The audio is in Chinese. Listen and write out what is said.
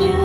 夜。